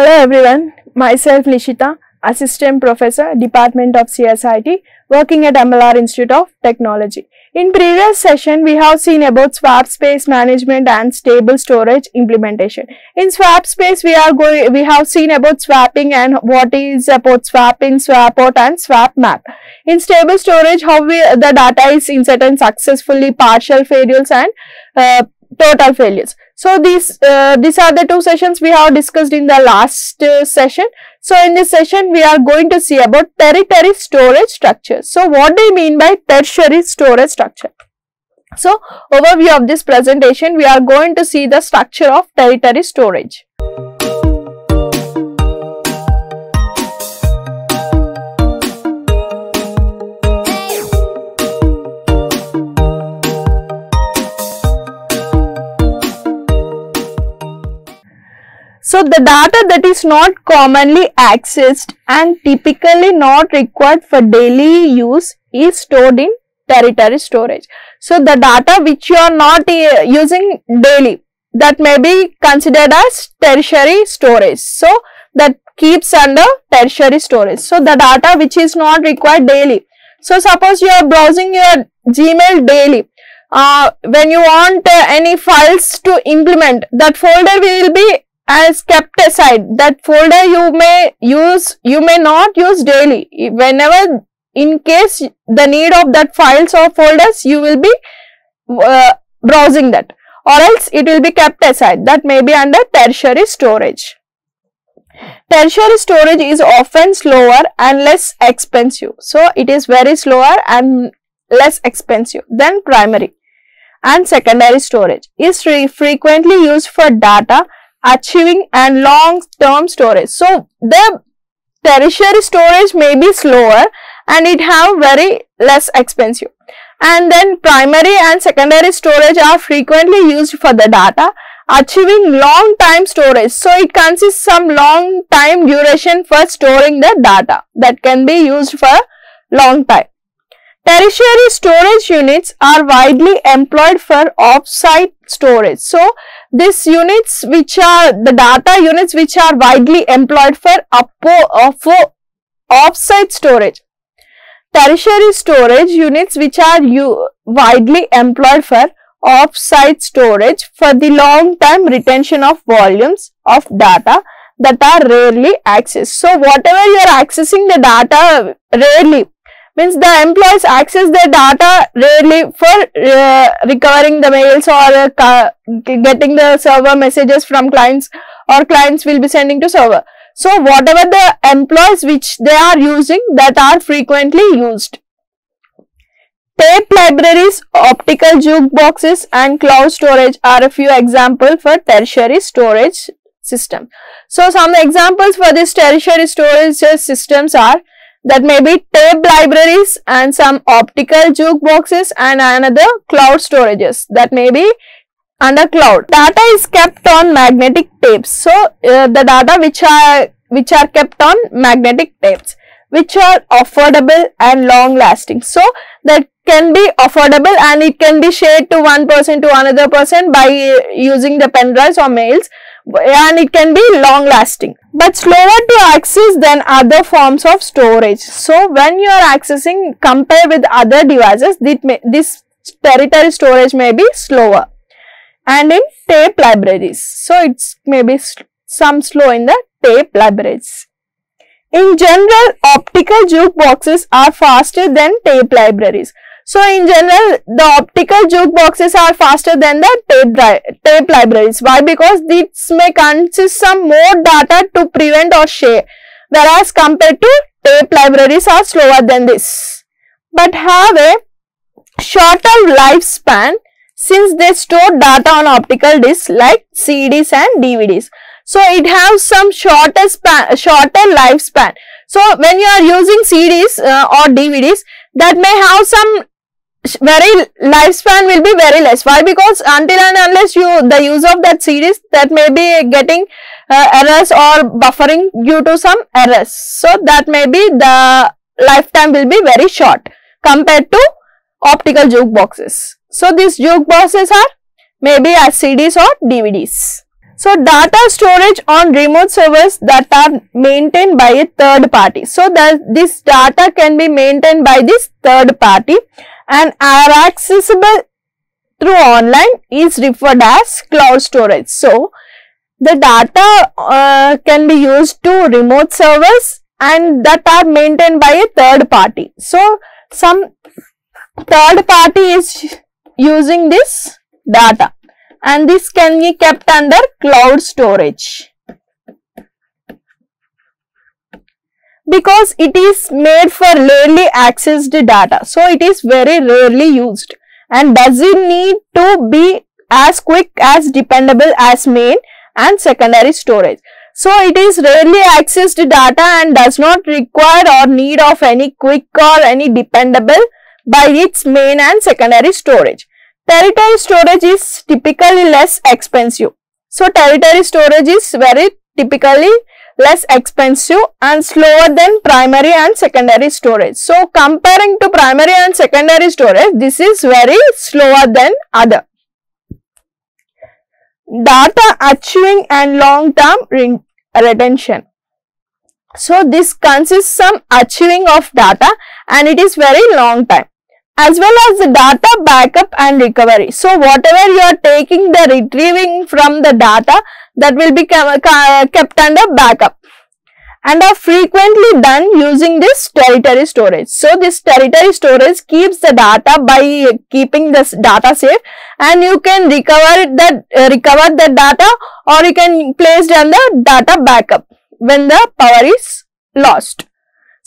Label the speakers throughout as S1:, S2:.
S1: Hello everyone, myself Nishitha, Assistant Professor, Department of CSIT, working at MLR Institute of Technology. In previous session, we have seen about swap space management and stable storage implementation. In swap space, we are going, we have seen about swapping and what is about swap in, swap out and swap map. In stable storage, how we, the data is inserted successfully, partial failures and uh, total failures. So these uh, these are the two sessions we have discussed in the last uh, session. So in this session we are going to see about tertiary storage structure. So what do you mean by tertiary storage structure? So overview of this presentation we are going to see the structure of tertiary storage. So the data that is not commonly accessed and typically not required for daily use is stored in tertiary storage. So the data which you are not uh, using daily that may be considered as tertiary storage. So that keeps under tertiary storage. So the data which is not required daily. So suppose you are browsing your Gmail daily. Uh, when you want uh, any files to implement that folder will be as kept aside that folder you may use you may not use daily. Whenever in case the need of that files or folders you will be uh, browsing that. Or else it will be kept aside. That may be under tertiary storage. Tertiary storage is often slower and less expensive. So it is very slower and less expensive than primary. And secondary storage is frequently used for data achieving and long term storage. So the tertiary storage may be slower and it have very less expensive. And then primary and secondary storage are frequently used for the data achieving long time storage. So it consists some long time duration for storing the data that can be used for long time. Tertiary storage units are widely employed for off-site storage. So, these units which are the data units which are widely employed for, uh, for off-site storage. Tertiary storage units which are widely employed for off-site storage for the long-term retention of volumes of data that are rarely accessed. So, whatever you are accessing the data rarely, means the employees access their data rarely for uh, recovering the mails or uh, getting the server messages from clients or clients will be sending to server. So whatever the employees which they are using that are frequently used. Tape libraries, optical jukeboxes and cloud storage are a few examples for tertiary storage system. So some examples for this tertiary storage systems are that may be tape libraries and some optical jukeboxes and another cloud storages that may be under cloud. Data is kept on magnetic tapes. So, uh, the data which are which are kept on magnetic tapes which are affordable and long lasting. So, that can be affordable and it can be shared to one person to another person by uh, using the pen drives or mails and it can be long lasting but slower to access than other forms of storage. So, when you are accessing compare with other devices this tertiary storage may be slower and in tape libraries. So, it's maybe some slow in the tape libraries. In general, optical jukeboxes are faster than tape libraries. So in general, the optical jukeboxes are faster than the tape, tape libraries. Why? Because this may consist some more data to prevent or share, whereas compared to tape libraries are slower than this. But have a shorter lifespan since they store data on optical discs like CDs and DVDs. So it has some shorter span, shorter lifespan. So when you are using CDs uh, or DVDs, that may have some very lifespan will be very less. Why? Because until and unless you the use of that series that may be getting uh, errors or buffering due to some errors. So that may be the lifetime will be very short compared to optical jukeboxes. So these jukeboxes are maybe as CDs or DVDs So data storage on remote servers that are maintained by a third party. So that this data can be maintained by this third party and are accessible through online is referred as cloud storage. So the data uh, can be used to remote servers and that are maintained by a third party. So some third party is using this data and this can be kept under cloud storage. Because it is made for rarely accessed data. So it is very rarely used and doesn't need to be as quick as dependable as main and secondary storage. So it is rarely accessed data and does not require or need of any quick or any dependable by its main and secondary storage. Territory storage is typically less expensive. So territory storage is very typically less expensive and slower than primary and secondary storage. So comparing to primary and secondary storage, this is very slower than other. Data achieving and long-term retention. So this consists some achieving of data and it is very long time as well as the data backup and recovery. So whatever you are taking the retrieving from the data that will be kept under backup and are frequently done using this territory storage. So this territory storage keeps the data by keeping this data safe and you can recover that uh, recover the data or you can place it on the data backup when the power is lost.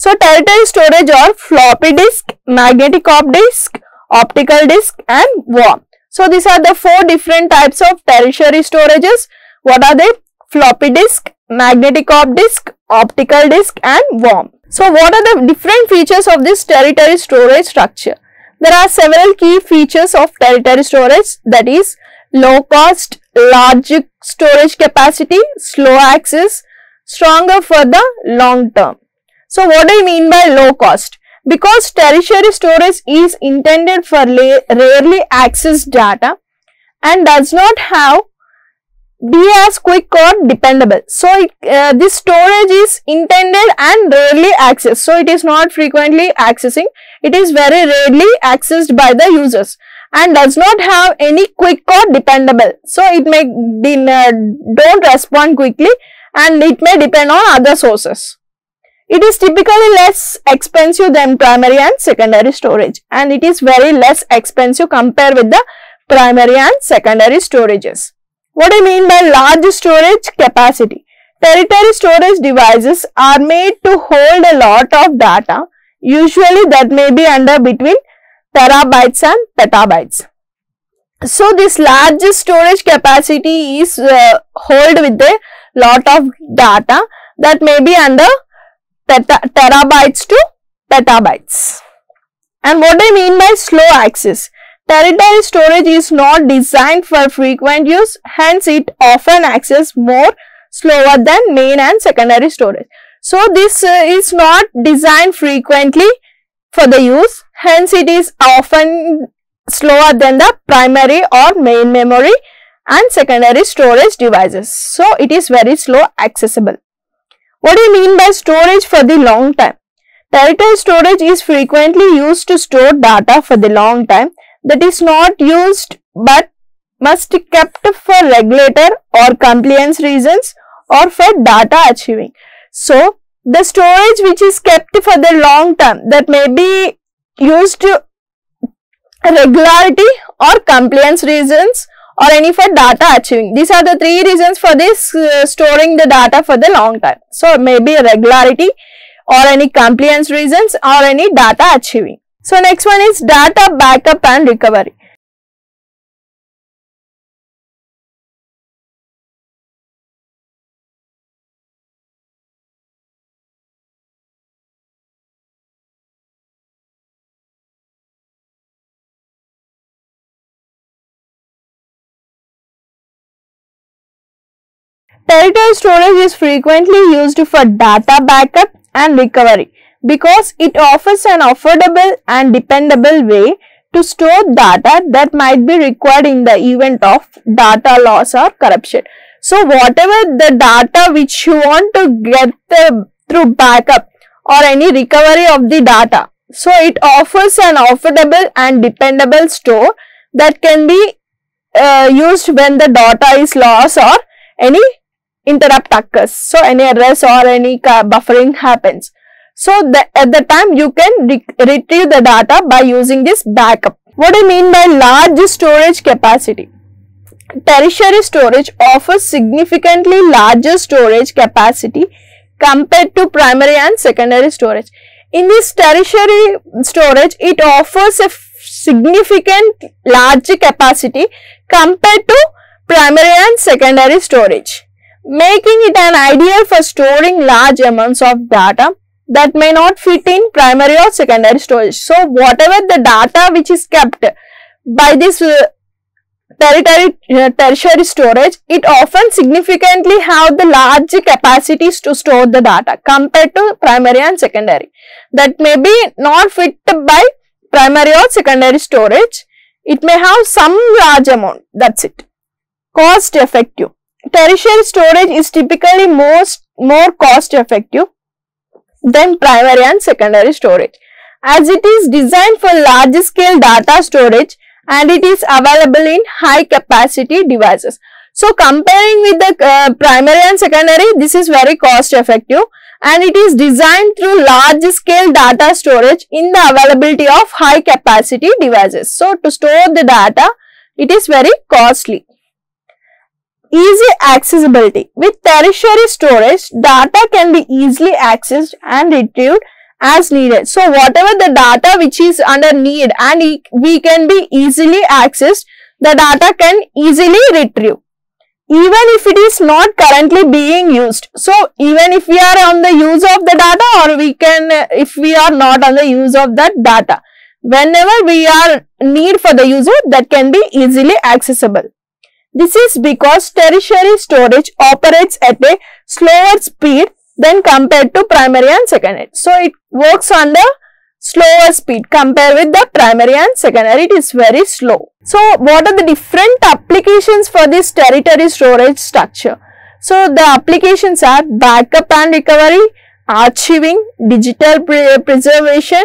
S1: So territory storage are floppy disk, magneto-optic disk, optical disk and WORM. So these are the four different types of tertiary storages. What are they? Floppy disk, magneto-optic disk, optical disk and WORM. So what are the different features of this territory storage structure? There are several key features of territory storage that is low cost, large storage capacity, slow access, stronger for the long term. So what do you mean by low cost? Because tertiary storage is intended for rarely accessed data and does not have be as quick or dependable. So, uh, this storage is intended and rarely accessed. So, it is not frequently accessing. It is very rarely accessed by the users and does not have any quick or dependable. So, it may uh, don't respond quickly and it may depend on other sources. It is typically less expensive than primary and secondary storage and it is very less expensive compared with the primary and secondary storages. What I mean by large storage capacity? Territory storage devices are made to hold a lot of data. Usually that may be under between terabytes and petabytes. So this large storage capacity is uh, hold with a lot of data that may be under terabytes to petabytes. And what I mean by slow access? Territory storage is not designed for frequent use, hence it often accesses more slower than main and secondary storage. So, this uh, is not designed frequently for the use, hence it is often slower than the primary or main memory and secondary storage devices. So, it is very slow accessible. What do you mean by storage for the long time? Territory storage is frequently used to store data for the long time that is not used but must be kept for regulator or compliance reasons or for data archiving. So, the storage which is kept for the long term that may be used to regularity or compliance reasons or any for data achieving. These are the three reasons for this uh, storing the data for the long time. So, maybe regularity or any compliance reasons or any data achieving. So, next one is data backup and recovery. Territory storage is frequently used for data backup and recovery because it offers an affordable and dependable way to store data that might be required in the event of data loss or corruption. So whatever the data which you want to get uh, through backup or any recovery of the data. So it offers an affordable and dependable store that can be uh, used when the data is lost or any interrupt occurs. So any errors or any buffering happens. So the, at the time you can re retrieve the data by using this backup. What I mean by large storage capacity? Tertiary storage offers significantly larger storage capacity compared to primary and secondary storage. In this tertiary storage, it offers a significant large capacity compared to primary and secondary storage, making it an ideal for storing large amounts of data that may not fit in primary or secondary storage. So, whatever the data which is kept by this uh, tertiary, uh, tertiary storage, it often significantly have the large capacities to store the data compared to primary and secondary. That may be not fit by primary or secondary storage. It may have some large amount, that's it. Cost effective. Tertiary storage is typically most more cost effective than primary and secondary storage. As it is designed for large scale data storage and it is available in high capacity devices. So comparing with the uh, primary and secondary, this is very cost effective and it is designed through large scale data storage in the availability of high capacity devices. So to store the data, it is very costly. Easy accessibility. With tertiary storage, data can be easily accessed and retrieved as needed. So, whatever the data which is under need and we can be easily accessed, the data can easily retrieve. Even if it is not currently being used. So, even if we are on the use of the data or we can, if we are not on the use of that data, whenever we are need for the user, that can be easily accessible. This is because tertiary storage operates at a slower speed than compared to primary and secondary. So, it works on the slower speed compared with the primary and secondary. It is very slow. So, what are the different applications for this tertiary storage structure? So, the applications are backup and recovery, archiving, digital pre preservation,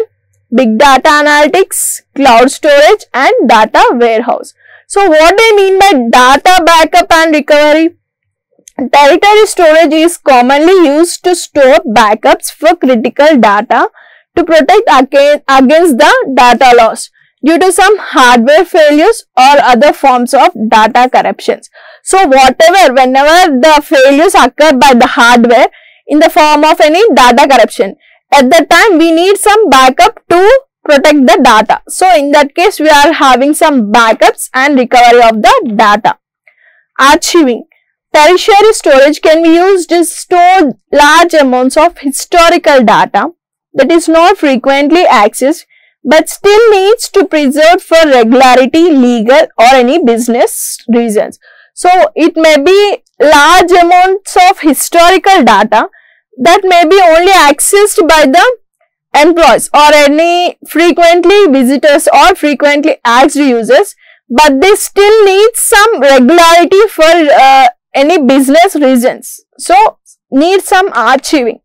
S1: big data analytics, cloud storage and data warehouse. So what do I mean by data backup and recovery? Tertiary storage is commonly used to store backups for critical data to protect against the data loss due to some hardware failures or other forms of data corruptions. So whatever, whenever the failures occur by the hardware in the form of any data corruption, at that time we need some backup to protect the data. So, in that case, we are having some backups and recovery of the data. Archiving. Tertiary storage can be used to store large amounts of historical data that is not frequently accessed but still needs to preserve for regularity, legal or any business reasons. So, it may be large amounts of historical data that may be only accessed by the employees or any frequently visitors or frequently asked users but they still need some regularity for uh, any business reasons. So, need some archiving.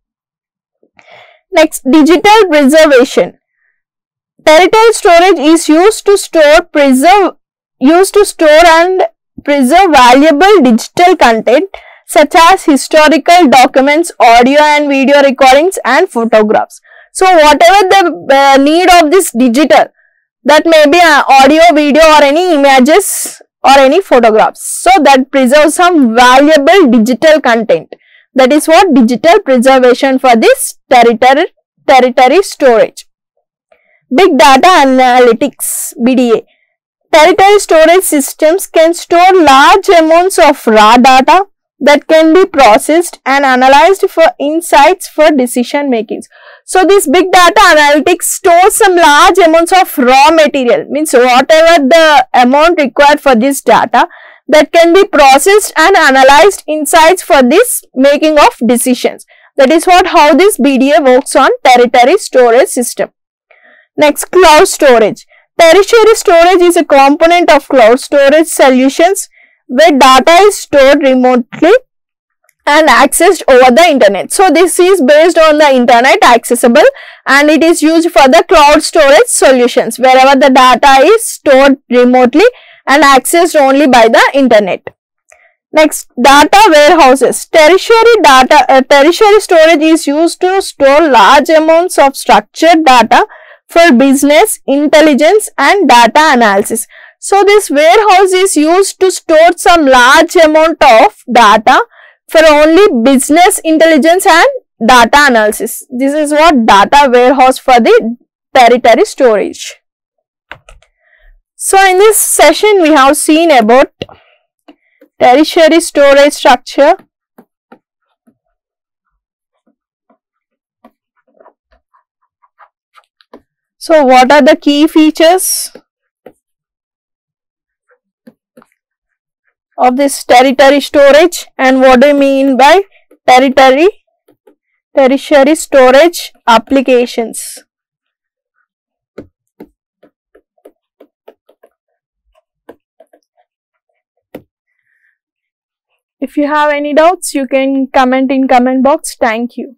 S1: Next, digital preservation. Tertiary storage is used to store, preserve, used to store and preserve valuable digital content such as historical documents, audio and video recordings and photographs. So whatever the uh, need of this digital, that may be uh, audio, video or any images or any photographs. So that preserves some valuable digital content. That is what digital preservation for this territory, tertiary storage. Big data analytics BDA. Territory storage systems can store large amounts of raw data that can be processed and analyzed for insights for decision makings. So this big data analytics stores some large amounts of raw material means whatever the amount required for this data that can be processed and analyzed insights for this making of decisions. That is what how this BDA works on tertiary storage system. Next cloud storage. Tertiary storage is a component of cloud storage solutions where data is stored remotely and accessed over the internet. So this is based on the internet accessible and it is used for the cloud storage solutions wherever the data is stored remotely and accessed only by the internet. Next, data warehouses. Tertiary data, uh, tertiary storage is used to store large amounts of structured data for business, intelligence and data analysis. So, this warehouse is used to store some large amount of data for only business intelligence and data analysis. This is what data warehouse for the tertiary storage. So, in this session we have seen about tertiary storage structure, So, what are the key features of this tertiary storage and what do you mean by tertiary tertiary storage applications? If you have any doubts, you can comment in comment box. Thank you.